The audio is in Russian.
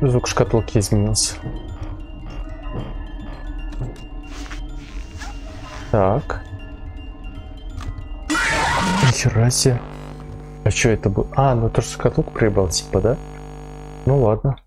Звук шкатулки изменился. Так. Нихера себе. А что это было? А, ну то, что шкатулку прибрал, типа, да? Ну ладно.